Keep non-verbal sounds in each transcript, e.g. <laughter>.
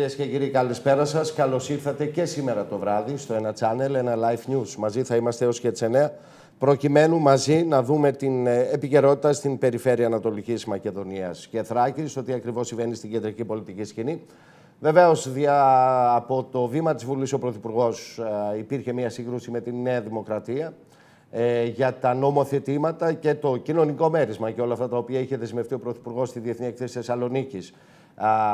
Κυρίες και κύριοι, καλησπέρα σας. Καλώς ήρθατε και σήμερα το βράδυ στο ένα channel, ένα live news. Μαζί θα είμαστε έως και τις 9, προκειμένου μαζί να δούμε την ε, επικαιρότητα στην περιφέρεια Ανατολικής Μακεδονίας και Θράκης, στο τι ακριβώς συμβαίνει στην κεντρική πολιτική σκηνή. Βεβαίως, από το βήμα της Βουλής, ο Πρωθυπουργός ε, υπήρχε μια σύγκρουση με τη Νέα Δημοκρατία ε, για τα νομοθετήματα και το κοινωνικό μέρισμα και όλα αυτά τα οποία είχε δεσμευτεί ο Πρωθυπουργός στη Διεθνή Εκθέση Θεσσαλονίκης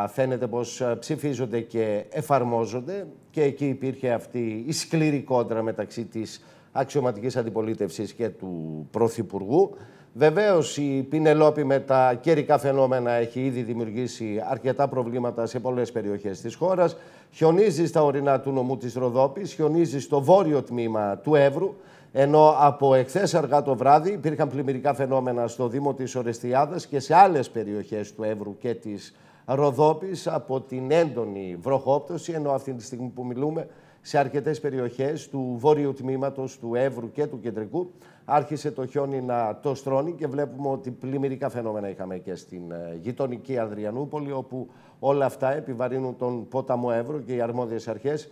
φαίνεται πως ψηφίζονται και εφαρμόζονται και εκεί υπήρχε αυτή η σκληρή κόντρα μεταξύ της αξιωματικής αντιπολίτευσης και του Πρωθυπουργού. Βεβαίως η Πινελόπη με τα καιρικά φαινόμενα έχει ήδη δημιουργήσει αρκετά προβλήματα σε πολλές περιοχές της χώρας. Χιονίζει στα ορεινά του νομού της Ροδόπης, χιονίζει στο βόρειο τμήμα του Εύρου, ενώ από εχθές αργά το βράδυ υπήρχαν πλημμυρικά φαινόμενα στο Δήμο της Ορεστιάδας και σε άλλες περιοχές του Εύρου και της Ροδόπης από την έντονη βροχόπτωση, ενώ αυτή τη στιγμή που μιλούμε σε αρκετές περιοχές του βόρειου τμήματος, του Εύρου και του Κεντρικού, άρχισε το χιόνι να το στρώνει και βλέπουμε ότι πλημμυρικά φαινόμενα είχαμε και στην ε, γειτονική Αδριανούπολη, όπου όλα αυτά επιβαρύνουν τον πόταμο Εύρου και οι αρμόδιες αρχές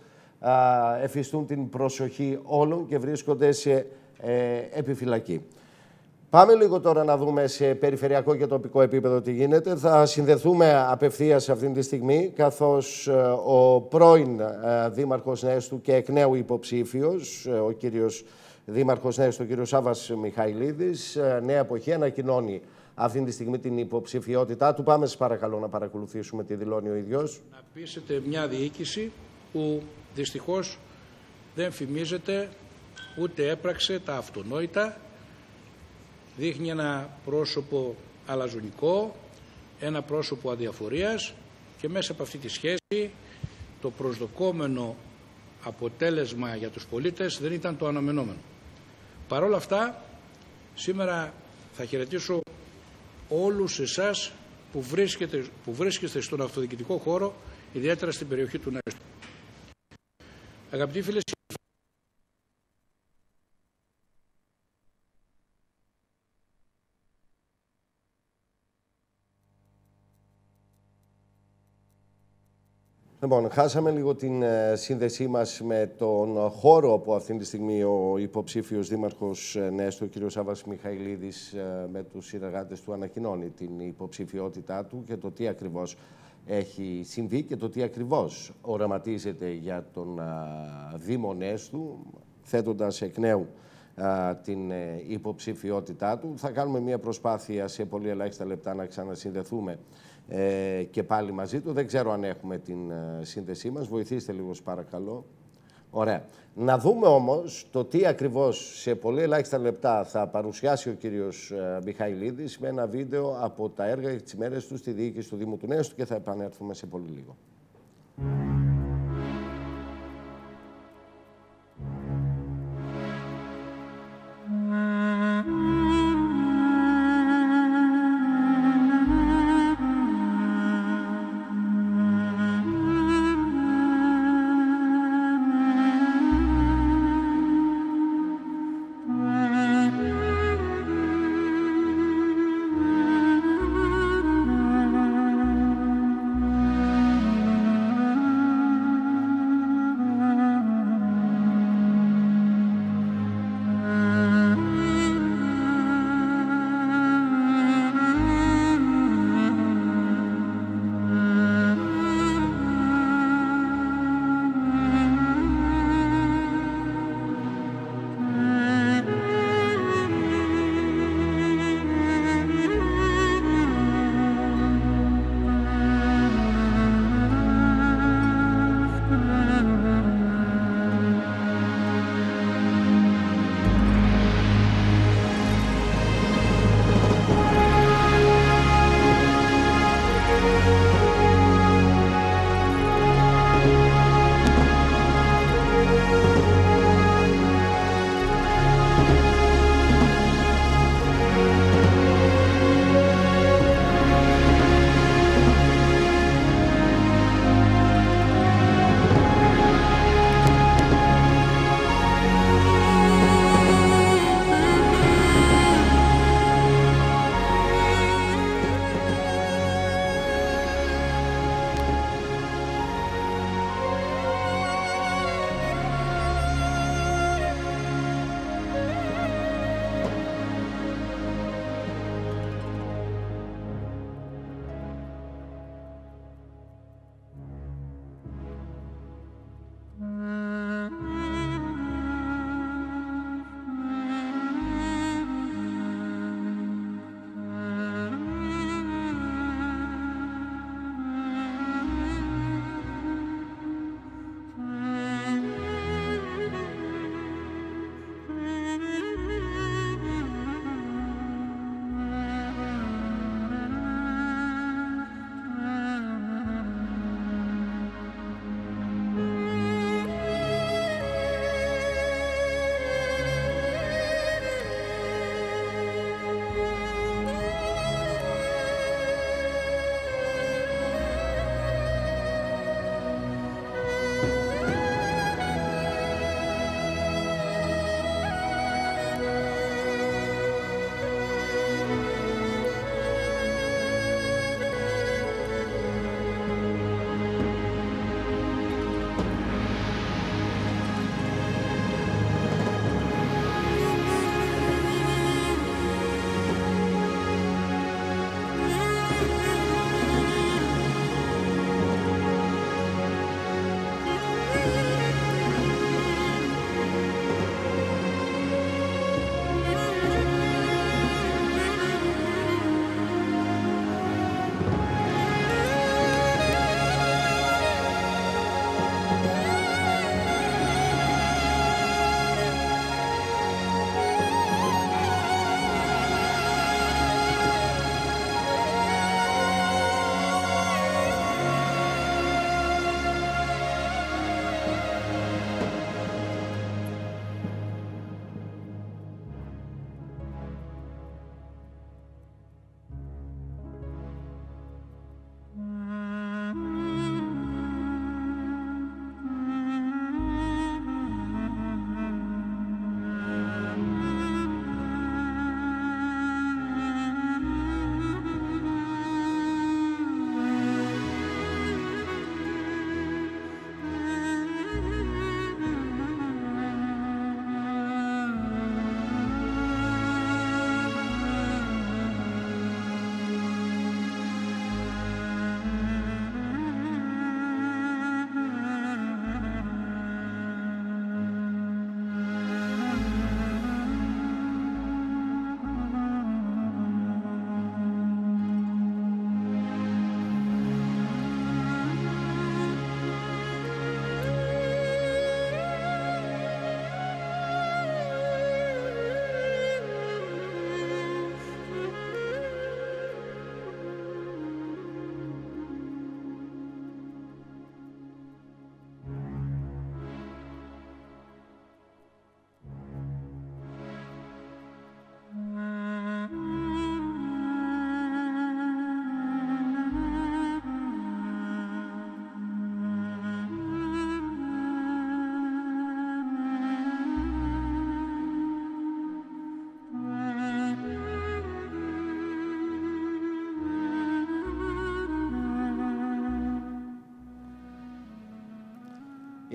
εφιστούν την προσοχή όλων και βρίσκονται σε ε, επιφυλακή. Πάμε λίγο τώρα να δούμε σε περιφερειακό και τοπικό επίπεδο τι γίνεται. Θα συνδεθούμε απευθείας αυτή τη στιγμή, καθώς ε, ο πρώην ε, Δήμαρχος Νέστου και εκ νέου υποψήφιος, ε, ο κύριος Δήμαρχος Νέστου, ο κύριος Σάβας Μιχαηλίδης, νέα εποχή ανακοινώνει αυτή τη στιγμή την υποψηφιότητά του. Πάμε σας παρακαλώ να παρακολουθήσουμε τι δηλώνει ο ίδιος. Να πείσετε μια διοίκηση που δυστυχώς δεν φημίζεται ούτε έπραξε τα αυτονόητα δείχνει ένα πρόσωπο αλαζονικό, ένα πρόσωπο αδιαφορίας και μέσα από αυτή τη σχέση το προσδοκόμενο αποτέλεσμα για τους πολίτες δεν ήταν το αναμενόμενο. Παρ' όλα αυτά, σήμερα θα χαιρετήσω όλους εσάς που, βρίσκετε, που βρίσκεστε στον αυτοδιοικητικό χώρο, ιδιαίτερα στην περιοχή του Νέστου. Αγαπητοί φίλοι, Λοιπόν, χάσαμε λίγο την ε, σύνδεσή μας με τον χώρο που αυτή τη στιγμή ο υποψήφιος δήμαρχος ε, Νέστο, ο κ. Σάββας Μιχαηλίδης, ε, με τους συνεργάτες του ανακοινώνει την υποψηφιότητά του και το τι ακριβώς έχει συμβεί και το τι ακριβώς οραματίζεται για τον Δήμο Νέστου, θέτοντας εκ νέου την υποψηφιότητά του. Θα κάνουμε μια προσπάθεια σε πολύ ελάχιστα λεπτά να ξανασυνδεθούμε ε, και πάλι μαζί του. Δεν ξέρω αν έχουμε την ε, σύνδεσή μας. Βοηθήστε λίγο, παρακαλώ. Ωραία. Να δούμε όμως το τι ακριβώς σε πολύ ελάχιστα λεπτά θα παρουσιάσει ο κύριος ε, Μιχαηλίδης με ένα βίντεο από τα έργα και τις ημέρες του στη διοίκηση του Δήμου του Νέστου και θα επανέλθουμε σε πολύ λίγο.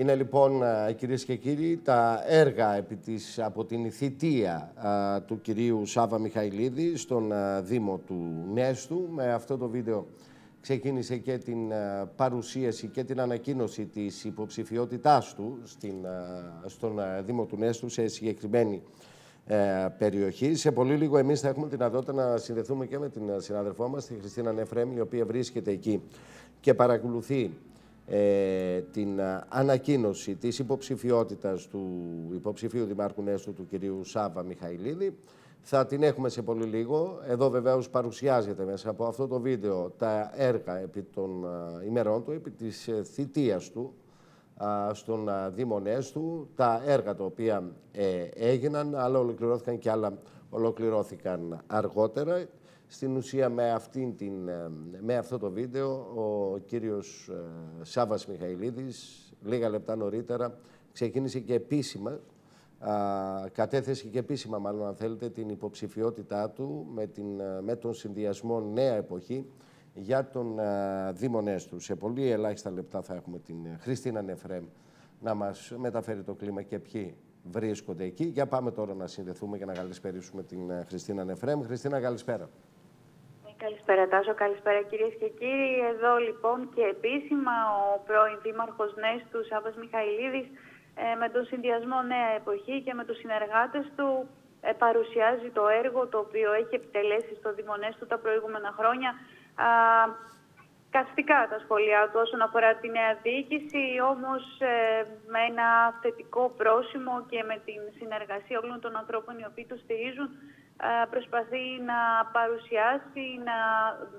Είναι λοιπόν, κυρίες και κύριοι, τα έργα επί της, από την θητεία του κυρίου Σάβα Μιχαηλίδη στον Δήμο του Νέστου. Με αυτό το βίντεο ξεκίνησε και την παρουσίαση και την ανακοίνωση της υποψηφιότητάς του στην, στον Δήμο του Νέστου σε συγκεκριμένη ε, περιοχή. Σε πολύ λίγο εμείς θα έχουμε την δυνατότητα να συνδεθούμε και με την συνάδελφό μας, τη Χριστίνα Νεφρέμ, η οποία βρίσκεται εκεί και παρακολουθεί ε, την ανακοίνωση της υποψηφιότητας του υποψηφίου Δημάρχου Νέστου του κυρίου Σάβα Μιχαηλίδη. Θα την έχουμε σε πολύ λίγο. Εδώ βεβαίως παρουσιάζεται μέσα από αυτό το βίντεο τα έργα επί των ημερών του, επί της ε, θητείας του στον Δήμο του, τα έργα τα οποία ε, έγιναν, άλλα ολοκληρώθηκαν και άλλα ολοκληρώθηκαν αργότερα. Στην ουσία με, αυτήν την, ε, με αυτό το βίντεο ο κύριος ε, Σάβας Μιχαηλίδης λίγα λεπτά νωρίτερα ξεκίνησε και επίσημα, α, κατέθεσε και επίσημα μάλλον αν θέλετε την υποψηφιότητά του με, την, με τον συνδυασμό Νέα Εποχή για τον uh, Δήμο Νέστου. Σε πολύ ελάχιστα λεπτά θα έχουμε την Χριστίνα Νεφρέμ να μας μεταφέρει το κλίμα και ποιοι βρίσκονται εκεί. Για πάμε τώρα να συνδεθούμε και να καλησπερίσουμε την Χριστίνα Νεφρέμ. Χριστίνα, καλησπέρα. Καλησπέρα Τάσο, καλησπέρα κυρίες και κύριοι. Εδώ λοιπόν και επίσημα ο πρώην Δήμαρχος Νέστου Σάββας Μιχαηλίδης ε, με τον συνδυασμό Νέα Εποχή και με τους συνεργάτες του ε, παρουσιάζει το έργο το οποίο έχει επιτελέσει στο Δήμο Νέστου τα προηγούμενα χρόνια. Α, καστικά τα σχόλιά του όσον αφορά τη νέα διοίκηση, όμως ε, με ένα θετικό πρόσημο και με την συνεργασία όλων των ανθρώπων οι οποίοι το στηρίζουν προσπαθεί να παρουσιάσει, να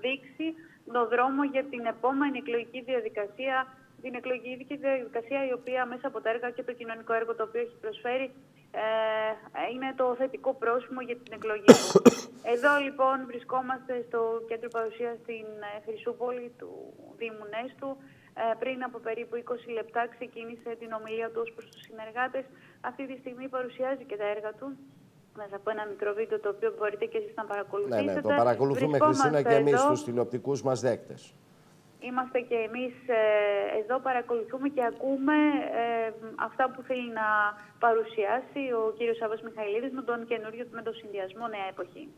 δείξει τον δρόμο για την επόμενη εκλογική διαδικασία, την εκλογική διαδικασία η οποία μέσα από τα έργα και το κοινωνικό έργο το οποίο έχει προσφέρει ε, είναι το θετικό πρόσημο για την εκλογή του. Εδώ λοιπόν βρισκόμαστε στο κέντρο παρουσίας στην ε, Χρυσούπολη του Δήμου Νέστου. Ε, πριν από περίπου 20 λεπτά ξεκίνησε την ομιλία του ως προς τους συνεργάτες. Αυτή τη στιγμή παρουσιάζει και τα έργα του μέσα από ένα μικρό βίντεο το οποίο μπορείτε και εσείς να παρακολουθήσετε. Ναι, ναι, το παρακολουθούμε Χριστίνα και εμείς τους τηλεοπτικούς μας δέκτες. Είμαστε και εμείς ε, εδώ, παρακολουθούμε και ακούμε ε, αυτά που θέλει να παρουσιάσει ο κύριος Σάββας Μιχαηλίδης με τον καινούριο, με τον συνδυασμό Νέα Εποχή.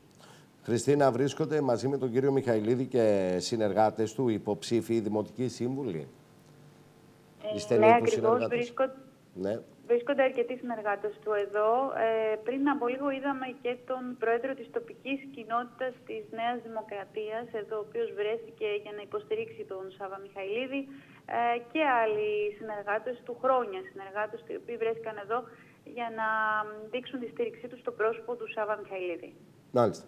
Χριστίνα, βρίσκονται μαζί με τον κύριο Μιχαηλίδη και συνεργάτες του υποψήφοι δημοτικοί σύμβουλοι; Ε, ναι, ακριβώς βρίσκονται. Ναι. Βρίσκονται αρκετοί συνεργάτες του εδώ. Ε, πριν από λίγο είδαμε και τον πρόεδρο της τοπικής κοινότητας της Νέας Δημοκρατίας, εδώ ο οποίος βρέθηκε για να υποστηρίξει τον Σάβα Μιχαηλίδη ε, και άλλοι συνεργάτες του χρόνια, συνεργάτες οι οποίοι βρέθηκαν εδώ για να δείξουν τη στήριξή τους στο πρόσωπο του Σάβα Μιχαηλίδη. Μάλιστα.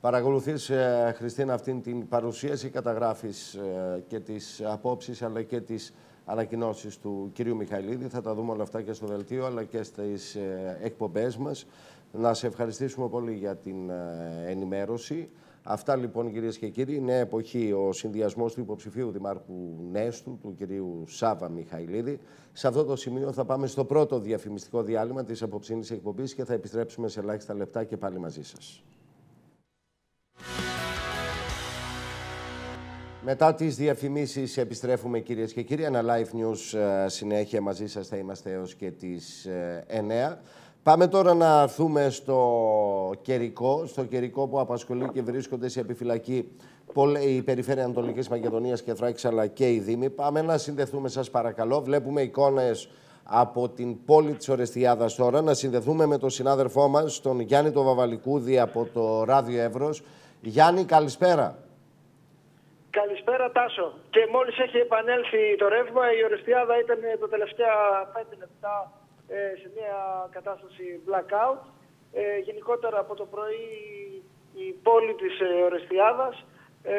Παρακολουθείς, ε, Χριστίνα, αυτήν την παρουσίαση, καταγράφεις ε, και τις απόψεις αλλά και τις ανακοινώσεις του κυρίου Μιχαηλίδη. Θα τα δούμε όλα αυτά και στο δελτίο αλλά και στις ε, εκπομπές μας. Να σε ευχαριστήσουμε πολύ για την ε, ενημέρωση. Αυτά λοιπόν κυρίες και κύριοι, νέα εποχή ο συνδυασμός του υποψηφίου Δημάρχου Νέστου, του κυρίου Σάβα Μιχαηλίδη. Σε αυτό το σημείο θα πάμε στο πρώτο διαφημιστικό διάλειμμα της απόψινή εκπομπής και θα επιστρέψουμε σε ελάχιστα λεπτά και πάλι μαζί σας. Μετά τις διαφημίσεις επιστρέφουμε κυρίες και κύριοι. Ένα live news ε, συνέχεια μαζί σας θα είμαστε έως και τις 9. Ε, Πάμε τώρα να έρθουμε στο καιρικό, στο καιρικό που απασχολεί και βρίσκονται σε επιφυλακή η Περιφέρεια Ανατολικής Μακεδονίας και Θράκης αλλά και οι Δήμοι. Πάμε να συνδεθούμε σας παρακαλώ. Βλέπουμε εικόνες από την πόλη της Ορεστιάδας τώρα. Να συνδεθούμε με τον συνάδελφό μας, τον Γιάννη το Βαβαλικούδη από το Ράδιο Εύρος. Γιάννη, καλησπέρα. Καλησπέρα Τάσο. Και μόλις έχει επανέλθει το ρεύμα, η Ορεστιάδα ήταν τα τελευταία 5 λεπτά ε, σε μια κατάσταση blackout. Ε, γενικότερα από το πρωί η πόλη της ε, Ορεστιάδας ε,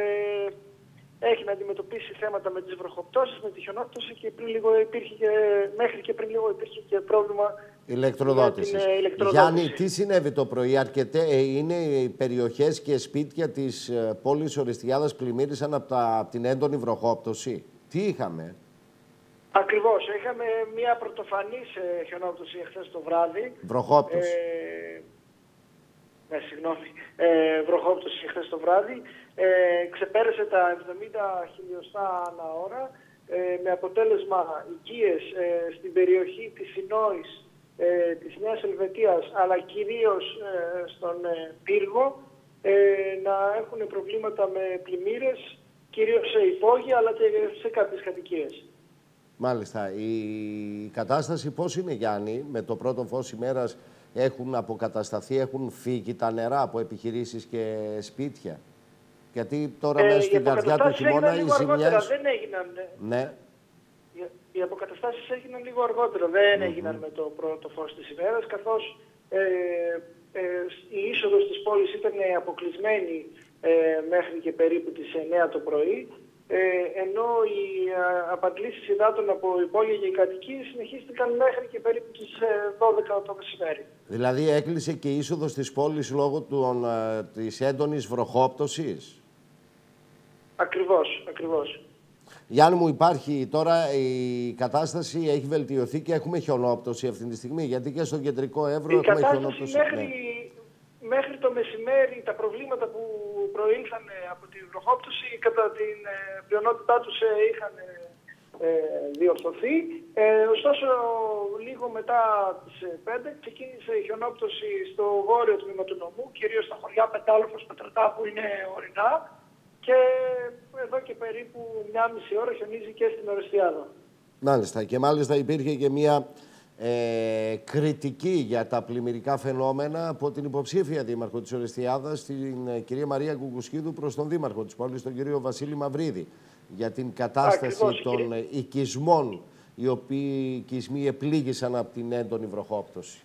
έχει να αντιμετωπίσει θέματα με τις βροχοπτώσεις, με τη χιονόπτωση και, πριν λίγο υπήρχε και, μέχρι και πριν λίγο υπήρχε και πρόβλημα ηλεκτροδότησης. Γιάννη, τι συνέβη το πρωί, αρκετέ, ε, είναι οι περιοχές και σπίτια της ε, πόλης Οριστιάδας πλημμύρισαν από, τα, από την έντονη βροχόπτωση; Τι είχαμε; Ακριβώς. Είχαμε μια πρωτοφανή χιονόπτωση χθες το βράδυ. Βροχόπτωση. Ε, ναι, συγγνώμη. Ε, βροχόπτωση χθες το βράδυ. Ε, ξεπέρασε τα 70 χιλιοστά ανά ώρα. Ε, με με αποτέλεσμα οικίες ε, στην περιοχή της Ινόης, ε, της Νέας Ελβετίας, αλλά κυρίως στον Πύργο, να έχουν προβλήματα με πλημμύρες, κυρίως σε υπόγεια, αλλά και σε κάποιες κατοικίες. Μάλιστα. Η κατάσταση πώς είναι, Γιάννη, με το πρώτο φως ημέρας έχουν αποκατασταθεί, έχουν φύγει τα νερά από επιχειρήσεις και σπίτια; Γιατί τώρα ε, μέσα στην καρδιά του χειμώνα οι ζημιές... Δεν έγιναν. Ναι. Οι, οι αποκαταστάσεις έγιναν λίγο αργότερα. Δεν έγιναν με το πρώτο φως της ημέρας, καθώς ε, ε, η είσοδος της πόλης ήταν αποκλεισμένη ε, μέχρι και περίπου τις 9 το πρωί ε, ενώ οι απαντήσεις υδάτων από υπόγεια και οι κατοικίες συνεχίστηκαν μέχρι και περίπου τις 12 ε, το μεσημέρι. Δηλαδή έκλεισε και η είσοδος της πόλης λόγω των, ε, της έντονης βροχόπτωσης; Ακριβώς, ακριβώς. Γιάννη μου υπάρχει τώρα η κατάσταση έχει βελτιωθεί και έχουμε χιονόπτωση αυτή τη στιγμή γιατί και στο κεντρικό Εύρο η έχουμε χιονόπτωση. Μέχρι, ναι. μέχρι το μεσημέρι τα προβλήματα που προήλθαν από τη βροχόπτωση κατά την ε, πλειονότητά τους ε, είχαν ε, διορθωθεί. Ε, ωστόσο, λίγο μετά τις 5 ξεκίνησε η χιονόπτωση στο βόρειο τμήμα του νομού, κυρίως στα χωριά Πετάλοφος, Πετρατά που είναι ορεινά και εδώ και περίπου μια μισή ώρα χιονίζει και στην Ορεστιάδα. Μάλιστα. Και μάλιστα υπήρχε και μια ε, κριτική για τα πλημμυρικά φαινόμενα από την υποψήφια δήμαρχο της Ορεστιάδας, την ε, κυρία Μαρία Κουκουσκίδου, προς τον δήμαρχο της πόλης, τον κύριο Βασίλη Μαυρίδη, για την κατάσταση των κύριε. οικισμών, οι οποίοι οικισμοί επλήγησαν από την έντονη βροχόπτωση.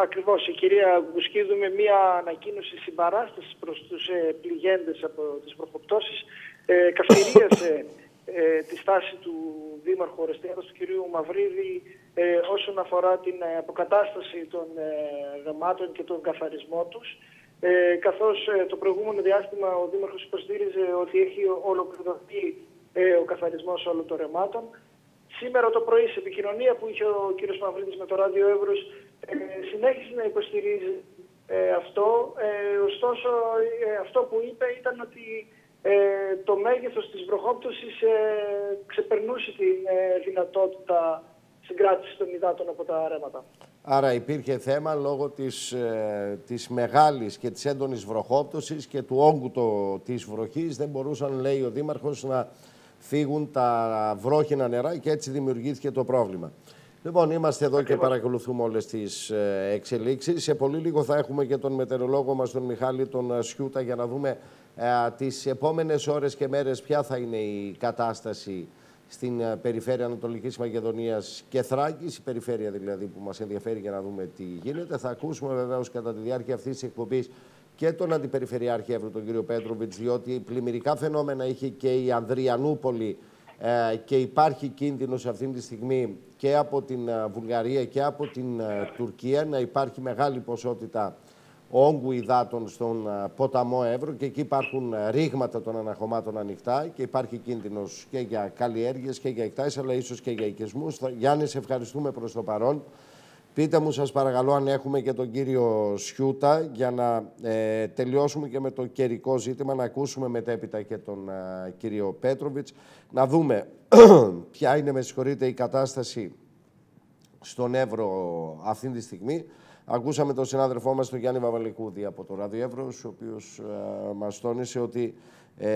Ακριβώς. Η κυρία Κουκουσκίδου με μια ανακοίνωση συμπαράστασης προς τους ε, πληγέντες από τις βροχοπτώσεις ε, καυτηρίασε ε, τη στάση του Δήμαρχου Ορεστιάδας, του κυρίου Μαυρίδη, ε, όσον αφορά την ε, αποκατάσταση των ε, γραμμάτων και τον καθαρισμό τους. Ε, καθώς το προηγούμενο διάστημα ο Δήμαρχος υποστήριζε ότι έχει ολοκληρωθεί ο καθαρισμός όλων των ρεμάτων. Σήμερα το πρωί, σε επικοινωνία που είχε ο κύριος Μαυρίδης με το Ράδιο Εύρος, συνέχισε να υποστηρίζει αυτό. ωστόσο, αυτό που είπε ήταν ότι το μέγεθος της βροχόπτωσης ξεπερνούσε τη δυνατότητα συγκράτησης των υδάτων από τα ρέματα. Άρα υπήρχε θέμα λόγω της, ε, της μεγάλης και της έντονης βροχόπτωσης και του όγκου το, της βροχής. Δεν μπορούσαν, λέει ο Δήμαρχος, να φύγουν τα βρόχινα νερά και έτσι δημιουργήθηκε το πρόβλημα. Λοιπόν, είμαστε εδώ και παρακολουθούμε όλες τις ε, εξελίξεις. Σε πολύ λίγο θα έχουμε και τον μετεωρολόγο μας, τον Μιχάλη τον ε, Σιούτα, για να δούμε ε, τις επόμενες ώρες και μέρες ποια θα είναι η κατάσταση στην ε, περιφέρεια Ανατολικής Μακεδονίας και Θράκης, η περιφέρεια δηλαδή που μας ενδιαφέρει για να δούμε τι γίνεται. Θα ακούσουμε βεβαίως κατά τη διάρκεια αυτής της εκπομπής και τον Αντιπεριφερειάρχη Εύρου, τον κύριο Πέτροβιτς, διότι πλημμυρικά φαινόμενα είχε και η Ανδριανούπολη ε, και υπάρχει κίνδυνος αυτή τη στιγμή και από την ε, Βουλγαρία και από την Τουρκία να υπάρχει μεγάλη ποσότητα όγκου υδάτων στον ποταμό Εύρο και εκεί υπάρχουν ρήγματα των αναχωμάτων ανοιχτά και υπάρχει κίνδυνος και για καλλιέργειες και για εκτάσεις αλλά ίσως και για οικισμούς. Γιάννη, σε ευχαριστούμε προς το παρόν. Πείτε μου σας παρακαλώ αν έχουμε και τον κύριο Σιούτα για να ε, τελειώσουμε και με το καιρικό ζήτημα, να ακούσουμε μετέπειτα και τον κύριο Πέτροβιτς, να δούμε <clears throat> ποια είναι, με συγχωρείτε, η κατάσταση στον Εύρο αυτή τη στιγμή. Ακούσαμε τον συνάδελφό μας, τον Γιάννη Βαβαλικούδη από το Ράδιο Εύρος, ο οποίος ε, μας τόνισε ότι ε,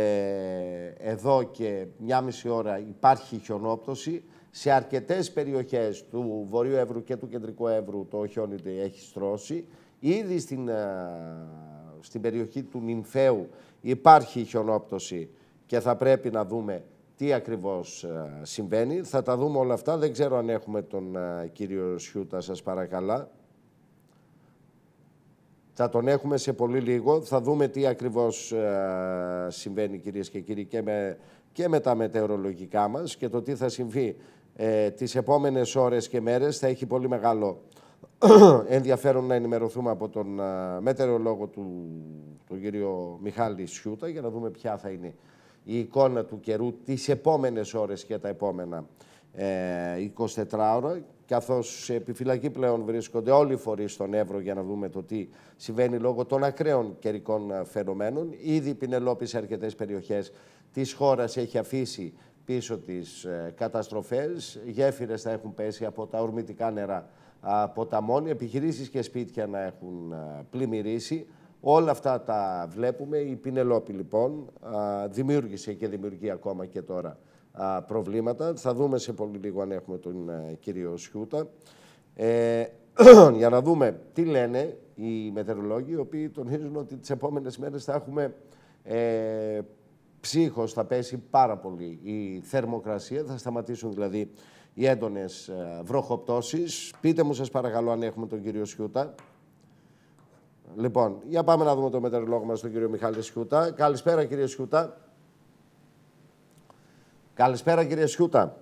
εδώ και μια μισή ώρα υπάρχει χιονόπτωση. Σε αρκετές περιοχές του Βορείου Εύρου και του Κεντρικού Εύρου το χιόνι έχει στρώσει. Ήδη στην, ε, στην περιοχή του Νυμφαίου υπάρχει χιονόπτωση και θα πρέπει να δούμε τι ακριβώς ε, συμβαίνει. Θα τα δούμε όλα αυτά. Δεν ξέρω αν έχουμε τον κύριο Σιούτα, σας παρακαλά. Θα τον έχουμε σε πολύ λίγο. Θα δούμε τι ακριβώς ε, συμβαίνει κυρίες και κύριοι και με, και με τα μετεωρολογικά μας και το τι θα συμβεί ε, τις επόμενες ώρες και μέρες. Θα έχει πολύ μεγάλο <clears throat> ενδιαφέρον να ενημερωθούμε από τον ε, μετεωρολόγο του τον κύριο Μιχάλη Σιούτα για να δούμε ποια θα είναι η εικόνα του καιρού τις επόμενες ώρες και τα επόμενα 24 ε, ώρα καθώς σε επιφυλακή πλέον βρίσκονται όλοι οι φορείς στον Εύρο για να δούμε το τι συμβαίνει λόγω των ακραίων καιρικών ε, φαινομένων. Ήδη η Πινελόπης σε αρκετές περιοχές της χώρας έχει αφήσει πίσω τις ε, καταστροφές. Γέφυρες θα έχουν πέσει από τα ορμητικά νερά ποταμών, επιχειρήσεις και σπίτια να έχουν πλημμυρίσει. Όλα αυτά τα βλέπουμε. Η Πινελόπη λοιπόν δημιούργησε και δημιουργεί ακόμα και τώρα προβλήματα. Θα δούμε σε πολύ λίγο αν έχουμε τον κύριο Σιούτα. Ε, <clears throat> για να δούμε τι λένε οι μετεωρολόγοι, οι οποίοι τονίζουν ότι τις επόμενες μέρες θα έχουμε ε, ψύχος, θα πέσει πάρα πολύ η θερμοκρασία, θα σταματήσουν δηλαδή οι έντονες ε, βροχοπτώσεις. Πείτε μου σας παρακαλώ αν έχουμε τον κύριο Σιούτα. Λοιπόν, για πάμε να δούμε τον μετεωρολόγο μας, τον κύριο Μιχάλη Σιούτα. Καλησπέρα κύριε Σιούτα. Καλησπέρα κύριε Σιούτα.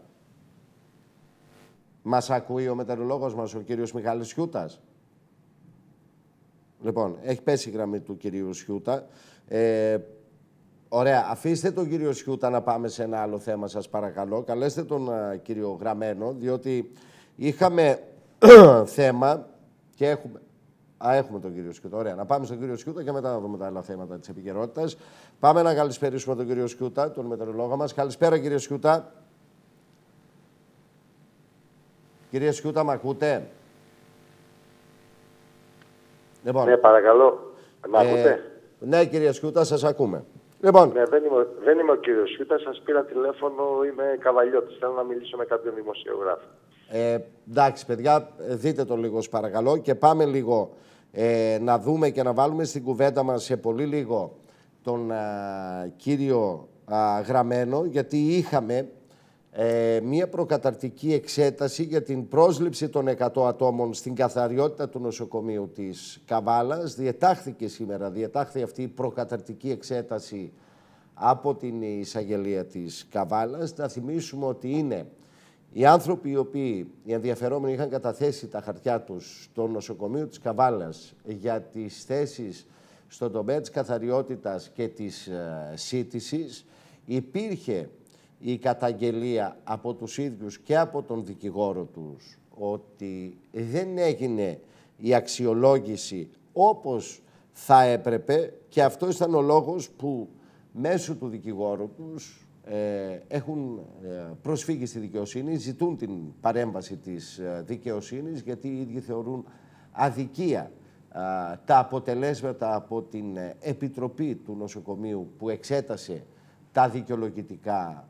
Μας ακούει ο μετεωρολόγος μας, ο κύριος Μιχάλης Σιούτας; Λοιπόν, έχει πέσει η γραμμή του κυρίου Σιούτα. Ε, ωραία, αφήστε τον κύριο Σιούτα να πάμε σε ένα άλλο θέμα σας παρακαλώ. Καλέστε τον κύριο Γραμμένο, διότι είχαμε <clears throat> θέμα και έχουμε... Α, έχουμε τον κύριο Σιούτα. Ωραία. Να πάμε στον κύριο Σιούτα και μετά να δούμε τα άλλα θέματα της επικαιρότητας. Πάμε να καλησπερίσουμε τον κύριο Σιούτα, τον μετεωρολόγο μας. Καλησπέρα, κύριε Σιούτα. Κύριε Σιούτα, με ακούτε; Λοιπόν, ναι, παρακαλώ. Με ε, ακούτε; Ναι, κύριε Σιούτα, σας ακούμε. Λοιπόν. Ναι, δεν είμαι, δεν είμαι ο κύριος Σιούτας, σας πήρα τηλέφωνο, είμαι καβαλιώτης. Θέλω να μιλήσω με κάποιον δημοσιογράφο. Ε, εντάξει, παιδιά, δείτε το λίγο, παρακαλώ, και πάμε λίγο ε, να δούμε και να βάλουμε στην κουβέντα μας σε πολύ λίγο τον κύριο Γραμμένο, γιατί είχαμε ε, μία προκαταρτική εξέταση για την πρόσληψη των 100 ατόμων στην καθαριότητα του νοσοκομείου της Καβάλας. Διετάχθηκε σήμερα, διετάχθη αυτή η προκαταρτική εξέταση από την εισαγγελία της Καβάλας. Να θυμίσουμε ότι είναι οι άνθρωποι οι οποίοι, οι ενδιαφερόμενοι, είχαν καταθέσει τα χαρτιά τους στο νοσοκομείο της Καβάλας για τις θέσεις στον τομέα της καθαριότητας και της ε, σύντησης. Υπήρχε η καταγγελία από τους ίδιους και από τον δικηγόρο τους ότι δεν έγινε η αξιολόγηση όπως θα έπρεπε και αυτό ήταν ο λόγος που μέσω του δικηγόρου τους ε, έχουν ε, προσφύγει στη δικαιοσύνη, ζητούν την παρέμβαση της ε, δικαιοσύνης γιατί οι ίδιοι θεωρούν αδικία τα αποτελέσματα από την Επιτροπή του Νοσοκομείου που εξέτασε τα δικαιολογητικά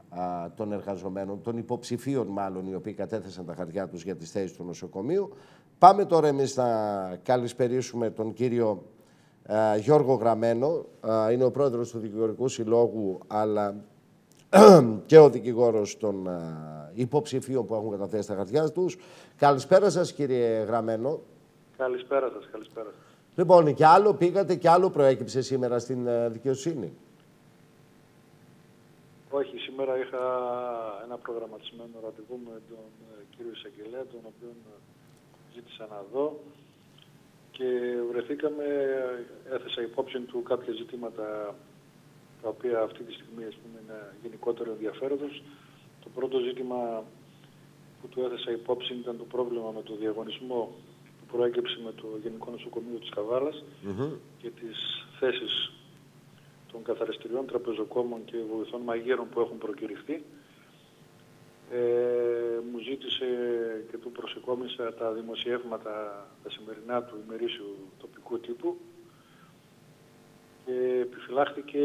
των εργαζομένων, των υποψηφίων μάλλον, οι οποίοι κατέθεσαν τα χαρτιά τους για τις θέσεις του νοσοκομείου. Πάμε τώρα εμείς να καλησπερίσουμε τον κύριο Γιώργο Γραμμένο. είναι ο πρόεδρος του Δικηγορικού Συλλόγου, αλλά <clears throat> και ο δικηγόρος των υποψηφίων που έχουν καταθέσει τα χαρτιά τους. Καλησπέρα σας κύριε Γραμμένο. Καλησπέρα σας, καλησπέρα. Λοιπόν, και άλλο πήγατε και άλλο προέκυψε σήμερα στην δικαιοσύνη. Όχι, σήμερα είχα ένα προγραμματισμένο ραντεβού με τον ε, κύριο Εισαγγελέα, τον οποίο ε, ζήτησα να δω και βρεθήκαμε, έθεσα υπόψη του κάποια ζητήματα τα οποία αυτή τη στιγμή ας πούμε, είναι γενικότερο ενδιαφέροντος. Το πρώτο ζήτημα που του έθεσα υπόψη ήταν το πρόβλημα με το διαγωνισμό που προέκυψε με το Γενικό Νοσοκομείο της Καβάλας και τις θέσεις των καθαριστηριών τραπεζοκόμων και βοηθών μαγείρων που έχουν προκηρυχθεί. Ε, μου ζήτησε και του προσεκόμισα τα δημοσιεύματα τα σημερινά του ημερήσιου τοπικού τύπου και επιφυλάχθηκε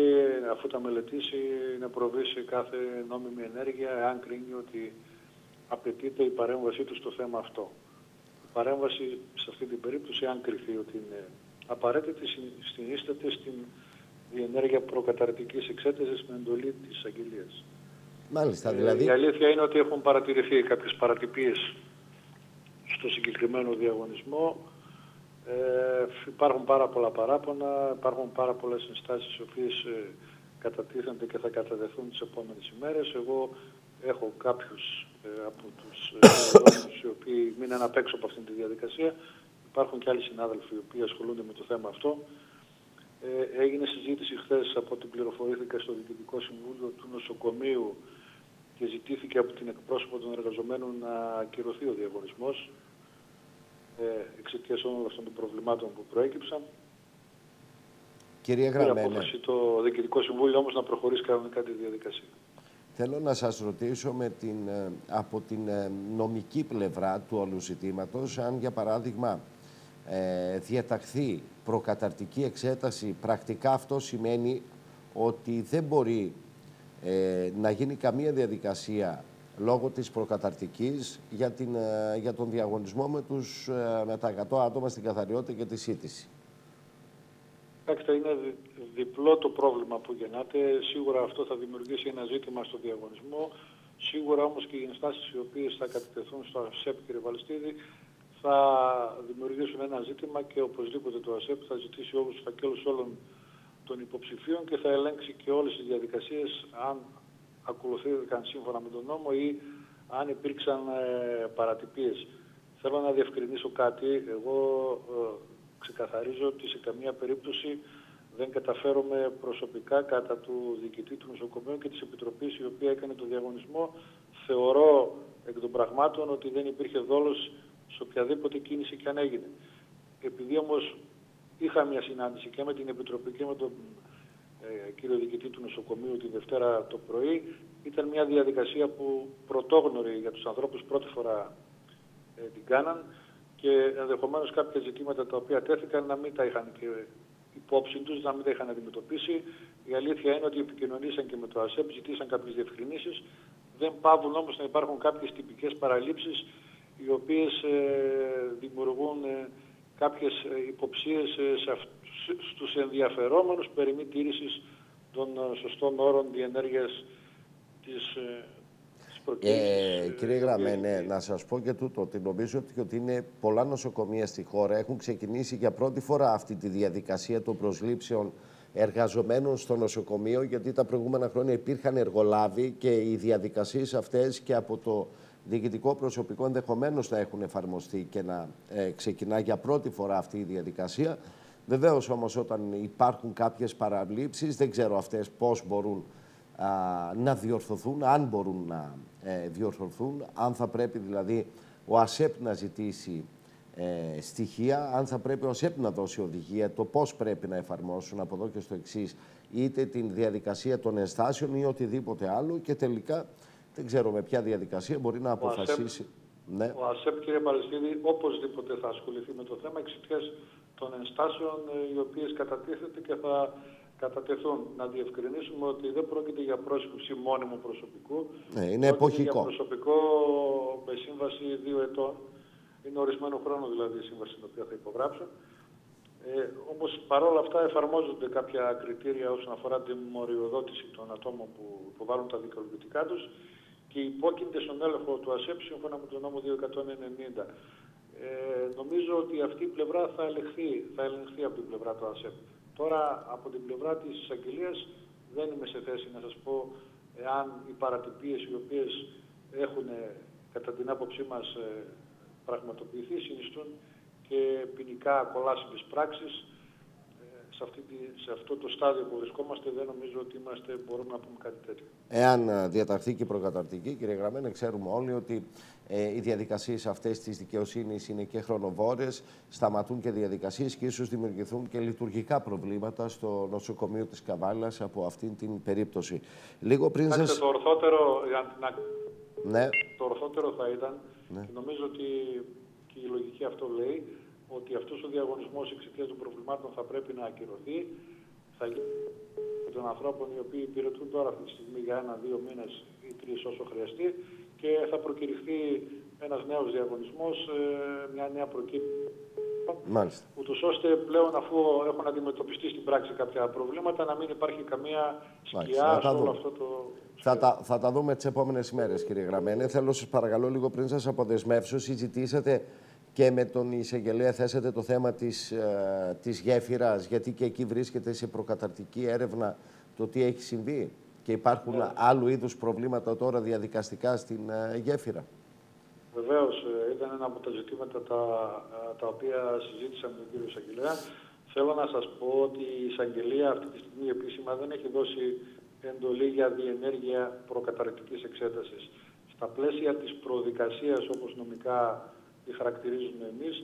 αφού τα μελετήσει να προβεί σε κάθε νόμιμη ενέργεια εάν κρίνει ότι απαιτείται η παρέμβασή του στο θέμα αυτό. Η παρέμβαση σε αυτή την περίπτωση, αν κριθεί ότι είναι απαραίτητη, συνίσταται στην η ενέργεια προκαταρτικής εξέτασης με εντολή της αγγελίας. Μάλιστα, ε, δηλαδή... η αλήθεια είναι ότι έχουν παρατηρηθεί κάποιες παρατυπίες στο συγκεκριμένο διαγωνισμό. Ε, υπάρχουν πάρα πολλά παράπονα, υπάρχουν πάρα πολλές ενστάσεις οι οποίες ε, κατατίθενται και θα καταδεθούν τις επόμενες ημέρες. Εγώ έχω κάποιους ε, από τους ε, οι οποίοι μείναν απ' έξω από αυτήν τη διαδικασία. Υπάρχουν και άλλοι συνάδελφοι οι οποίοι ασχολούνται με το θέμα αυτό. Ε, έγινε συζήτηση χθες από ό,τι πληροφορήθηκα στο Διοικητικό Συμβούλιο του Νοσοκομείου και ζητήθηκε από την εκπρόσωπο των εργαζομένων να ακυρωθεί ο διαγωνισμός ε, εξαιτίας όλων αυτών των προβλημάτων που προέκυψαν. Κυρία Γραμμένη. το Διοικητικό Συμβούλιο όμως να προχωρήσει κανονικά τη διαδικασία. Θέλω να σας ρωτήσω με την, ε, από την ε, νομική πλευρά του όλου ζητήματος, αν για παράδειγμα ε, διαταχθεί προκαταρτική εξέταση, πρακτικά αυτό σημαίνει ότι δεν μπορεί ε, να γίνει καμία διαδικασία λόγω της προκαταρτικής για, την, ε, για τον διαγωνισμό με, τους, ε, με τα 100 άτομα στην καθαριότητα και τη σύντηση. Κοιτάξτε, είναι διπλό το πρόβλημα που γεννάται. Σίγουρα αυτό θα δημιουργήσει ένα ζήτημα στο διαγωνισμό. Σίγουρα όμως και οι ενστάσεις οι οποίες θα κατευθεθούν στο ΑΣΕΠ, κύριε Βαλστίδη, θα δημιουργήσουν ένα ζήτημα και οπωσδήποτε το ΑΣΕΠ θα ζητήσει όλους τους φακέλους όλων των υποψηφίων και θα ελέγξει και όλες τις διαδικασίες αν ακολουθήθηκαν σύμφωνα με τον νόμο ή αν υπήρξαν ε, παρατυπίες. Θέλω να διευκρινίσω κάτι. Εγώ ε, ξεκαθαρίζω ότι σε καμία περίπτωση δεν καταφέρομαι προσωπικά κατά του διοικητή του νοσοκομείου και της Επιτροπής η οποία έκανε τον διαγωνισμό. Θεωρώ εκ των πραγμάτων ότι δεν υπήρχε δόλος σε οποιαδήποτε κίνηση και αν έγινε. Επειδή όμως είχα μια συνάντηση και με την Επιτροπή και με τον ε, κύριο διοικητή του νοσοκομείου τη Δευτέρα το πρωί, ήταν μια διαδικασία που πρωτόγνωρη για τους ανθρώπους πρώτη φορά ε, την κάναν και ενδεχομένως κάποια ζητήματα τα οποία τέθηκαν να μην τα είχαν και υπόψη τους, να μην τα είχαν αντιμετωπίσει. Η αλήθεια είναι ότι επικοινωνήσαν και με το ΑΣΕΠ, ζητήσαν κάποιες διευκρινήσεις. Δεν πάβουν όμως να υπάρχουν κάποιες τυπικές παραλήψεις οι οποίες ε, δημιουργούν ε, κάποιες ε, υποψίες ε, σε αυτούς, στους ενδιαφερόμενους περί μη τήρησης των ε, σωστών όρων διενέργειας της ε, κύριε Γραμμένε, να σας πω και τούτο, ότι νομίζω ότι, ότι είναι πολλά νοσοκομεία στη χώρα. Έχουν ξεκινήσει για πρώτη φορά αυτή τη διαδικασία των προσλήψεων εργαζομένων στο νοσοκομείο, γιατί τα προηγούμενα χρόνια υπήρχαν εργολάβοι και οι διαδικασίες αυτές και από το διοικητικό προσωπικό ενδεχομένως να έχουν εφαρμοστεί και να ε, ξεκινά για πρώτη φορά αυτή η διαδικασία. Βεβαίως όμως, όταν υπάρχουν κάποιες παραβλήψει, δεν ξέρω αυτές πώς μπορούν να διορθωθούν, αν μπορούν να ε, διορθωθούν, αν θα πρέπει δηλαδή ο ΑΣΕΠ να ζητήσει ε, στοιχεία, αν θα πρέπει ο ΑΣΕΠ να δώσει οδηγία, το πώς πρέπει να εφαρμόσουν από εδώ και στο εξής είτε την διαδικασία των ενστάσεων ή οτιδήποτε άλλο και τελικά δεν ξέρω με ποια διαδικασία μπορεί να αποφασίσει. Ο ΑΣΕΠ, ναι. ο ΑΣΕΠ κύριε Παλαιστίδη, οπωσδήποτε θα ασχοληθεί με το θέμα εξαιτίας των ενστάσεων ε, οι οποίες κατατίθεται και θα κατατεθούν. Να διευκρινίσουμε ότι δεν πρόκειται για πρόσκληση μόνιμου προσωπικού. Ναι, είναι εποχικό. για προσωπικό με σύμβαση δύο ετών. Είναι ορισμένο χρόνο δηλαδή η σύμβαση την οποία θα υπογράψουν. Ε, όμως παρόλα αυτά εφαρμόζονται κάποια κριτήρια όσον αφορά την μοριοδότηση των ατόμων που υποβάλλουν τα δικαιολογητικά τους και υπόκεινται στον έλεγχο του ΑΣΕΠ σύμφωνα με τον νόμο 2190. Ε, νομίζω ότι αυτή η πλευρά θα ελεγχθεί, θα ελεγχθεί από την πλευρά του ΑΣΕΠ. Τώρα από την πλευρά της εισαγγελίας δεν είμαι σε θέση να σας πω εάν οι παρατυπίες οι οποίες έχουν κατά την άποψή μας ε, πραγματοποιηθεί συνιστούν και ποινικά κολάσιμες πράξεις σε, αυτή σε αυτό το στάδιο που βρισκόμαστε δεν νομίζω ότι είμαστε, μπορούμε να πούμε κάτι τέτοιο. Εάν ε, διαταχθεί και προκαταρτική, κύριε Γραμμένα, ξέρουμε όλοι ότι ε, οι διαδικασίες αυτές της δικαιοσύνης είναι και χρονοβόρες, σταματούν και διαδικασίες και ίσως δημιουργηθούν και λειτουργικά προβλήματα στο νοσοκομείο της Καβάλας από αυτήν την περίπτωση. Λίγο πριν σας... Το ορθότερο, να... ναι. το ορθότερο θα ήταν, ναι. και νομίζω ότι και η λογική αυτό λέει, ότι αυτός ο διαγωνισμός εξαιτίας των προβλημάτων θα πρέπει να ακυρωθεί. Θα γίνει των ανθρώπων οι οποίοι υπηρετούν τώρα αυτή τη στιγμή για ένα-δύο μήνες ή τρεις όσο χρειαστεί και θα προκηρυχθεί ένας νέος διαγωνισμός, ε, μια νέα προκήρυξη Μάλιστα. Ούτως ώστε πλέον αφού έχουν αντιμετωπιστεί στην πράξη κάποια προβλήματα να μην υπάρχει καμία σκιά σε όλο αυτό το... Θα τα, θα τα δούμε τις επόμενες ημέρες κύριε Γραμμένε. Θέλω σας παρακαλώ λίγο πριν σας αποδεσμεύσω. Συζητήσατε και με τον εισαγγελέα θέσατε το θέμα της, ε, της γέφυρας, γιατί και εκεί βρίσκεται σε προκαταρτική έρευνα το τι έχει συμβεί και υπάρχουν ναι. άλλου είδους προβλήματα τώρα διαδικαστικά στην ε, γέφυρα. Βεβαίως, ε, ήταν ένα από τα ζητήματα τα, ε, τα οποία συζήτησα με τον κύριο Εισαγγελέα. Θέλω να σας πω ότι η εισαγγελία αυτή τη στιγμή επίσημα δεν έχει δώσει εντολή για διενέργεια προκαταρκτικής εξέτασης. Στα πλαίσια της προδικασίας όπως νομικά τη χαρακτηρίζουμε εμείς,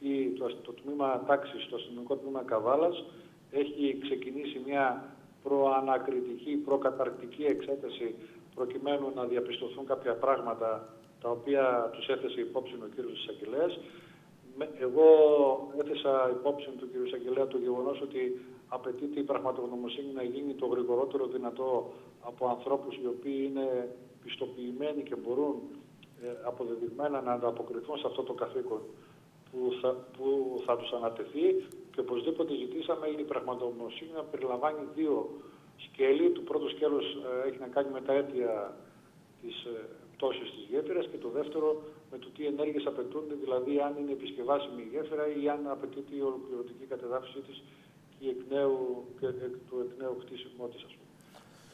η, το, το τμήμα τάξης, το αστυνομικό τμήμα Καβάλας, έχει ξεκινήσει μια προανακριτική, προκαταρκτική εξέταση προκειμένου να διαπιστωθούν κάποια πράγματα τα οποία τους έθεσε υπόψη ο κύριος Εισαγγελέας. Εγώ έθεσα υπόψη του κύριου Εισαγγελέα το γεγονός ότι απαιτείται η πραγματογνωμοσύνη να γίνει το γρηγορότερο δυνατό από ανθρώπους οι οποίοι είναι πιστοποιημένοι και μπορούν ε, αποδεδειγμένα να ανταποκριθούν σε αυτό το καθήκον που θα, που θα τους ανατεθεί και οπωσδήποτε ζητήσαμε η πραγματογνωμοσύνη να περιλαμβάνει δύο σκέλη. Το πρώτο σκέλος ε, έχει να κάνει με τα αίτια της ε, πτώσης της γέφυρας και το δεύτερο με το τι ενέργειες απαιτούνται, δηλαδή αν είναι επισκευάσιμη η γέφυρα ή αν απαιτείται η ολοκληρωτική κατεδάφιση της και, εκ νέου, και του εκ νέου χτίσιμού της, ας πούμε.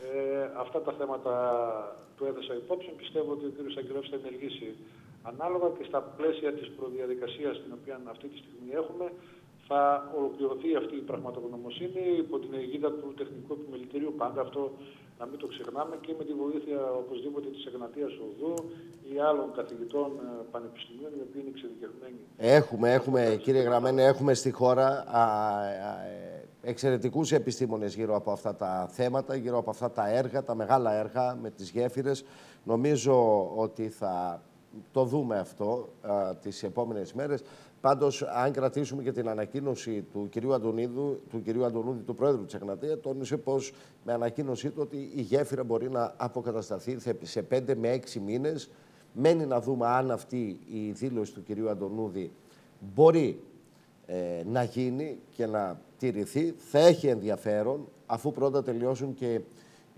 Ε, αυτά τα θέματα του έδεσα υπόψη. Πιστεύω ότι ο κ. Αγγελός θα ενεργήσει ανάλογα και στα πλαίσια της προδιαδικασίας την οποία αυτή τη στιγμή έχουμε θα ολοκληρωθεί αυτή η πραγματογνωμοσύνη υπό την αιγίδα του Τεχνικού Επιμελητηρίου. Πάντα αυτό να μην το ξεχνάμε και με τη βοήθεια οπωσδήποτε της Εγνατίας Οδού ή άλλων καθηγητών ε, πανεπιστημίων οι οποίοι είναι εξειδικευμένοι. Έχουμε, έχουμε κύριε Γραμμένη, έχουμε στη χώρα α, α, εξαιρετικούς επιστήμονες γύρω από αυτά τα θέματα, γύρω από αυτά τα έργα, τα μεγάλα έργα με τις γέφυρες. Νομίζω ότι θα το δούμε αυτό α, τις επόμενες μέρες. Πάντως, αν κρατήσουμε και την ανακοίνωση του κυρίου Αντωνίδου, του κυρίου Αντωνούδη, του πρόεδρου της Εγνατία, τόνισε πως με ανακοίνωσή του ότι η γέφυρα μπορεί να αποκατασταθεί σε 5 με 6 μήνες. Μένει να δούμε αν αυτή η δήλωση του κυρίου Αντωνούδη μπορεί ε, να γίνει και να τηρηθεί. Θα έχει ενδιαφέρον, αφού πρώτα τελειώσουν και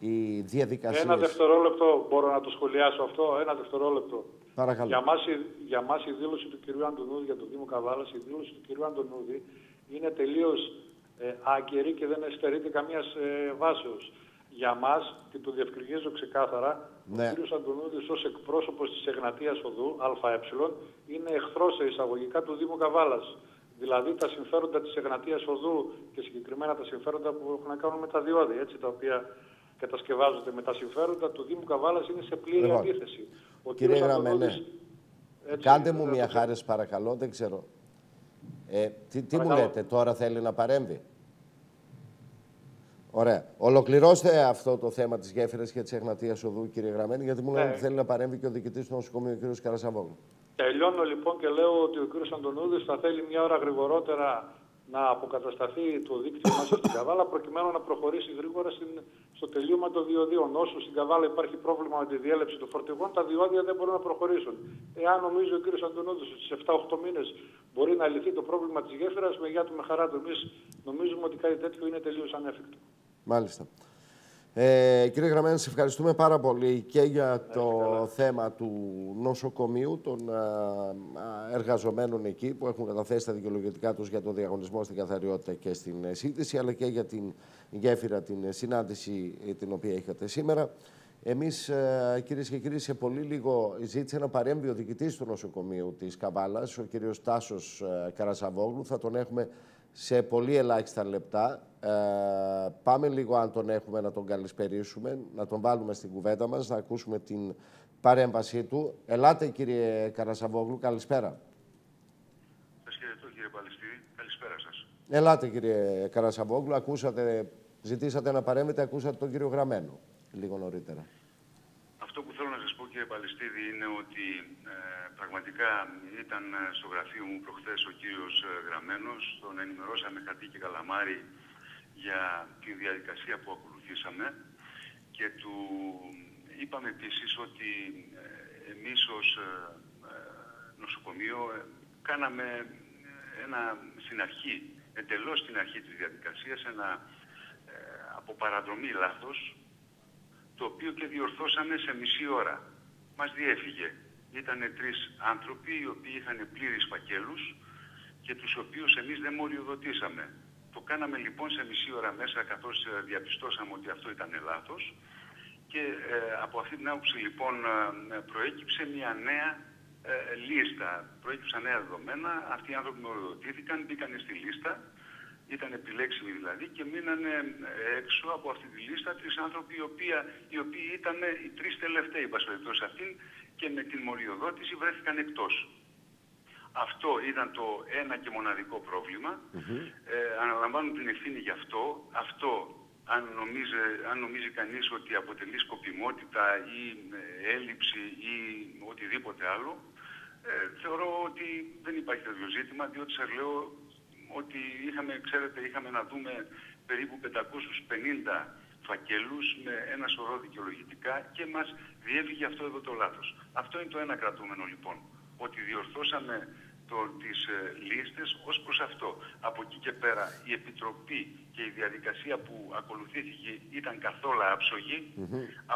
οι διαδικασίες. Ένα δευτερόλεπτο μπορώ να το σχολιάσω αυτό. Ένα δευτερόλεπτο. Παρακαλώ. Για μας, για μας η δήλωση του κυρίου Αντωνούδη για το Δήμο Καβάλας, η δήλωση του κυρίου Αντωνούδη είναι τελείως ε, άγκαιρη και δεν εστερείται καμίας ε, βάσεως. Για μας, και το διευκρινίζω ξεκάθαρα, ναι. ο κύριος Αντωνούδης ως εκπρόσωπος της Εγνατίας Οδού, ΑΕ, είναι εχθρός σε εισαγωγικά του Δήμου Καβάλας. Δηλαδή τα συμφέροντα της Εγνατίας Οδού και συγκεκριμένα τα συμφέροντα που έχουν να κάνουν με τα διόδια, έτσι, τα οποία κατασκευάζονται με τα συμφέροντα του Δήμου Καβάλας είναι σε πλήρη λοιπόν, αντίθεση. Ο κύριε Γραμμένε, κάντε μου μια χάρη παρακαλώ, δεν ξέρω. Ε, τι, τι μου λέτε, τώρα θέλει να παρέμβει; Ωραία. Ολοκληρώστε αυτό το θέμα της γέφυρας και της Εγνατία Οδού, κύριε Γραμμένη, γιατί μου λένε ναι. ότι θέλει να παρέμβει και ο διοικητής του νοσοκομείου, ο κύριος Καρασαβόγλου. Τελειώνω λοιπόν και λέω ότι ο κύριος Αντωνούδης θα θέλει μια ώρα γρηγορότερα να αποκατασταθεί το δίκτυο μας στην Καβάλα προκειμένου να προχωρήσει γρήγορα στην, στο τελείωμα των διοδίων. Όσο στην Καβάλα υπάρχει πρόβλημα με τη διέλευση των φορτηγών, τα διόδια δεν μπορούν να προχωρήσουν. Εάν νομίζει ο κ. Αντωνούδης ότι σε 7-8 μήνες μπορεί να λυθεί το πρόβλημα της γέφυρας, με γεια του με χαρά του. Εμείς νομίζουμε ότι κάτι τέτοιο είναι τελείως ανέφικτο. Μάλιστα. Ε, κύριε Γραμμένη, σε ευχαριστούμε πάρα πολύ και για το θέμα του νοσοκομείου, των εργαζομένων εκεί που έχουν καταθέσει τα δικαιολογητικά τους για το διαγωνισμό στην καθαριότητα και στην ε, σύντηση, αλλά και για την γέφυρα, την ε, συνάντηση την οποία είχατε σήμερα. Εμείς, ε, κυρίες και κύριοι, σε πολύ λίγο ζήτησε να παρέμβει ο διοικητής του νοσοκομείου της Καβάλας, ο κύριος Τάσος Καρασαβόγλου. Θα τον έχουμε σε πολύ ελάχιστα λεπτά. Ε, πάμε λίγο αν τον έχουμε να τον καλησπερίσουμε, να τον βάλουμε στην κουβέντα μας, να ακούσουμε την παρέμβασή του. Ελάτε κύριε Καρασαβόγλου, καλησπέρα. Σας χαιρετώ κύριε Παλαιστή, καλησπέρα σας. Ελάτε κύριε Καρασαβόγλου, ακούσατε, ζητήσατε να παρέμβετε, ακούσατε τον κύριο Γραμμένο λίγο νωρίτερα. Αυτό που θέλω να σας πω κύριε Παλαιστίδη είναι ότι ε, πραγματικά ήταν στο γραφείο μου προχθές ο κύριος ε, Γραμμένος, τον ενημερώσαμε χαρτί και καλαμάρι για τη διαδικασία που ακολουθήσαμε και του είπαμε επίσης ότι ε, εμείς ως νοσοκομείο κάναμε ένα στην αρχή, εντελώς στην αρχή της διαδικασίας, ένα από παραδρομή λάθος το οποίο και διορθώσαμε σε μισή ώρα. Μας διέφυγε. Ήταν τρεις άνθρωποι οι οποίοι είχαν πλήρεις φακέλους και τους οποίους εμείς δεν μοριοδοτήσαμε. Το κάναμε λοιπόν σε μισή ώρα μέσα καθώς ε, διαπιστώσαμε ότι αυτό ήταν λάθος και ε, από αυτή την άποψη λοιπόν ε, προέκυψε μια νέα ε, λίστα, προέκυψαν νέα δεδομένα, αυτοί οι άνθρωποι μοριοδοτήθηκαν, μπήκαν στη λίστα ήταν επιλέξιμοι δηλαδή και μείνανε έξω από αυτή τη λίστα τρεις άνθρωποι οι, οποίοι, οι οποίοι ήταν οι τρεις τελευταίοι σε αυτήν και με την μοριοδότηση βρέθηκαν εκτός. Αυτό ήταν το ένα και μοναδικό πρόβλημα. Mm -hmm. ε, αναλαμβάνουν την ευθύνη γι' αυτό. Αυτό αν, νομίζει, αν νομίζει κανείς ότι αποτελεί σκοπιμότητα ή ε, έλλειψη ή οτιδήποτε άλλο, ε, θεωρώ ότι δεν υπάρχει τέτοιο ζήτημα, διότι σας λέω ότι είχαμε, ξέρετε, είχαμε να δούμε περίπου 550 φακέλους με ένα σωρό δικαιολογητικά και μας διέβηκε αυτό εδώ το λάθος. Αυτό είναι το ένα κρατούμενο λοιπόν, ότι διορθώσαμε το, τις ε, λίστες ως προς αυτό. Από εκεί και πέρα η Επιτροπή και η διαδικασία που ακολουθήθηκε ήταν καθόλου άψογη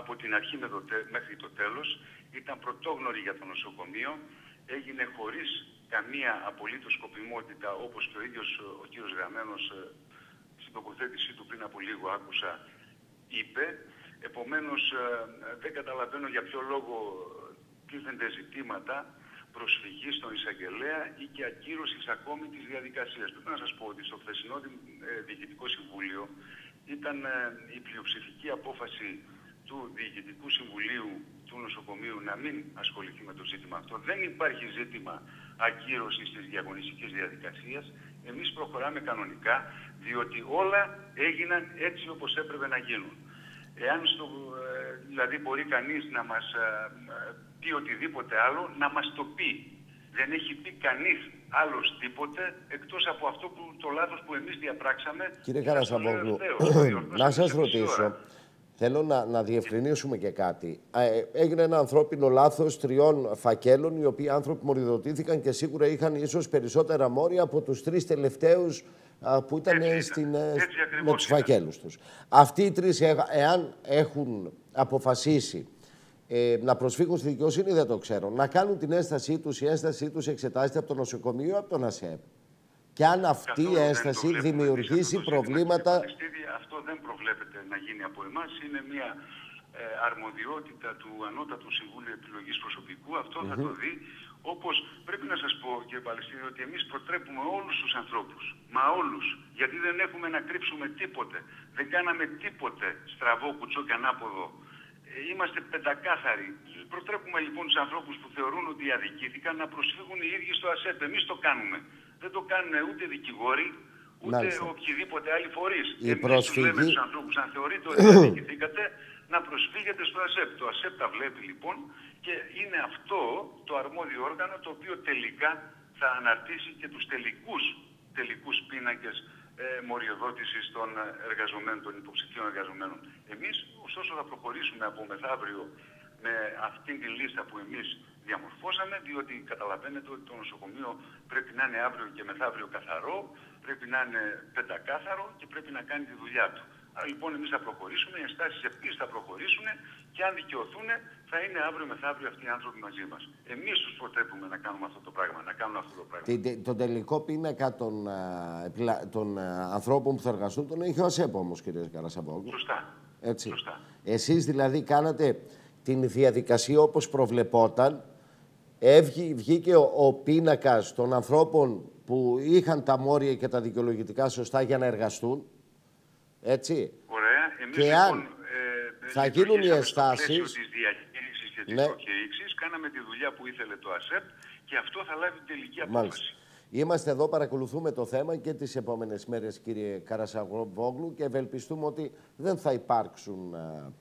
από την αρχή με το, μέχρι το τέλος. Ήταν πρωτόγνωρη για το νοσοκομείο. Έγινε χωρίς καμία απολύτως σκοπιμότητα όπως και ο ίδιος ο κύριος Γραμμένος ε, στην τοποθέτησή του πριν από λίγο άκουσα είπε. Επομένως ε, δεν καταλαβαίνω για ποιο λόγο τίθενται ζητήματα προσφυγή στον εισαγγελέα ή και ακύρωσης ακόμη της διαδικασίας. Πρέπει να σας πω ότι στο χθεσινό ε, Διοικητικό Συμβούλιο ήταν ε, η πλειοψηφική απόφαση του Διοικητικού Συμβουλίου του νοσοκομείου να μην ασχοληθεί με το ζήτημα αυτό. Δεν υπάρχει ζήτημα ακύρωσης της διαγωνιστικής διαδικασίας. Εμείς προχωράμε κανονικά, διότι όλα έγιναν έτσι όπως έπρεπε να γίνουν. Εάν στο, ε, δηλαδή μπορεί κανείς να μας πει οτιδήποτε άλλο, να μας το πει. Δεν έχει πει κανείς άλλος τίποτε, εκτός από αυτό που το λάθος που εμείς διαπράξαμε. Κύριε Καρασαμπόγλου, να σας ρωτήσω, θέλω να, να διευκρινίσουμε και κάτι. Ε, έγινε ένα ανθρώπινο λάθος τριών φακέλων, οι οποίοι άνθρωποι μοριδοτήθηκαν και σίγουρα είχαν ίσως περισσότερα μόρια από τους τρεις τελευταίους που ήταν στην, ε, με τους φακέλους τους. Αυτοί οι τρεις, εάν έχουν αποφασίσει ε, να προσφύγουν στη δικαιοσύνη δεν το ξέρω. Να κάνουν την έστασή τους, η έστασή τους εξετάζεται από το νοσοκομείο ή από τον ΑΣΕΠ. Και αν αυτή η έσταση δημιουργήσει προβλήματα. Αυτό δεν προβλέπεται να γίνει από εμάς. Είναι μια ε, αρμοδιότητα του Ανώτατου Συμβούλου Επιλογής Προσωπικού. Αυτό θα το δει. Όπως πρέπει να σας πω, κύριε Παλαιστίνη, ότι εμείς προτρέπουμε όλους τους ανθρώπους. Μα όλους. Γιατί δεν έχουμε να κρύψουμε τίποτε. Δεν κάναμε τίποτε στραβό κουτσό και ανάποδο είμαστε πεντακάθαροι. Προτρέπουμε λοιπόν τους ανθρώπους που θεωρούν ότι αδικήθηκαν να προσφύγουν οι ίδιοι στο ΑΣΕΠ. Εμείς το κάνουμε. Δεν το κάνουν ούτε δικηγόροι, ούτε Μάλιστα. οποιοδήποτε άλλοι φορείς. Εμείς προσφυγή... του λέμε στου ανθρώπους, αν θεωρείτε ότι <clears throat> αδικηθήκατε, να προσφύγετε στο ΑΣΕΠ. Το ΑΣΕΠ τα βλέπει λοιπόν και είναι αυτό το αρμόδιο όργανο το οποίο τελικά θα αναρτήσει και τους τελικούς τελικούς πίνακες ε, μοριοδότησης των εργαζομένων, των υποψηφίων εργαζομένων. Εμείς, ωστόσο, θα προχωρήσουμε από μεθαύριο με αυτήν τη λίστα που εμείς διαμορφώσαμε, διότι καταλαβαίνετε ότι το νοσοκομείο πρέπει να είναι αύριο και μεθαύριο καθαρό, πρέπει να είναι πεντακάθαρο και πρέπει να κάνει τη δουλειά του. Άρα λοιπόν εμείς θα προχωρήσουμε, οι ενστάσεις επίσης θα προχωρήσουν και αν δικαιωθούν θα είναι αύριο μεθαύριο αυτοί οι άνθρωποι μαζί μας. Εμείς τους προτρέπουμε να κάνουμε αυτό το πράγμα. Να κάνουμε αυτό το πράγμα. τον τελικό πίνακα των, των ανθρώπων που θα εργαστούν τον έχει ο ΑΣΕΠ όμως, κύριε Καρασαμπόγκου. Σωστά. Έτσι. Σωστά. Εσείς δηλαδή κάνατε την διαδικασία όπως προβλεπόταν. Έβγη, βγήκε ο, ο πίνακας των ανθρώπων που είχαν τα μόρια και τα δικαιολογητικά σωστά για να εργαστούν. Έτσι. Ωραία. Εμείς και λοιπόν, αν ε, θα γίνουν οι ενστάσεις... της διαχείρισης και της ναι. προκήρυξης, κάναμε τη δουλειά που ήθελε το ΑΣΕΠ και αυτό θα λάβει τελική απόφαση. Μάλιστα. Είμαστε εδώ, παρακολουθούμε το θέμα και τις επόμενες μέρες, κύριε Καρασαγόβογλου, και ευελπιστούμε ότι δεν θα υπάρξουν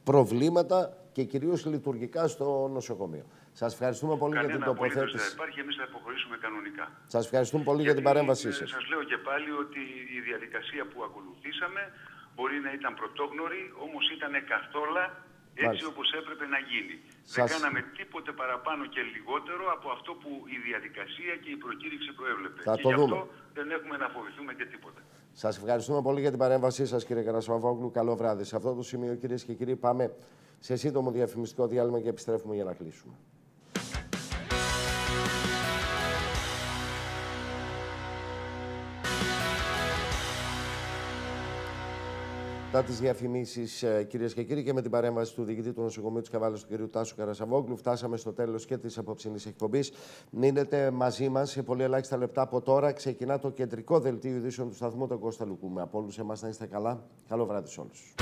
προβλήματα και κυρίως λειτουργικά στο νοσοκομείο. Σας ευχαριστούμε πολύ Κανένα για την τοποθέτηση. Δεν υπάρχει, εμείς θα υποχωρήσουμε κανονικά. Σας ευχαριστούμε πολύ για την παρέμβασή σας. Σας λέω και πάλι ότι η διαδικασία που ακολουθήσαμε μπορεί να ήταν πρωτόγνωρη, όμως ήταν καθόλου έτσι όπως έπρεπε να γίνει. Δεν κάναμε τίποτε παραπάνω και λιγότερο από αυτό που η διαδικασία και η προκήρυξη προέβλεπε. Θα και το γι' δούμε. αυτό δεν έχουμε να φοβηθούμε και τίποτα. Σας ευχαριστούμε πολύ για την παρέμβασή σας, κύριε Καρασβαβόγλου. Καλό βράδυ. Σε αυτό το σημείο, κυρίες και κύριοι, πάμε σε σύντομο διαφημιστικό διάλειμμα και επιστρέφουμε για να κλείσουμε. Μετά τις διαφημίσεις, ε, κυρίες και κύριοι, και με την παρέμβαση του διοικητή του νοσοκομείου της Καβάλας, του κ. Τάσου Καρασαβόγλου, φτάσαμε στο τέλος και της απόψινής εκπομπής. Μείνετε μαζί μας σε πολύ ελάχιστα λεπτά από τώρα. Ξεκινά το κεντρικό δελτίο ειδήσεων του σταθμού, τον Κώστα Λουκού. Με από όλους εμάς να είστε καλά. Καλό βράδυ σε όλους.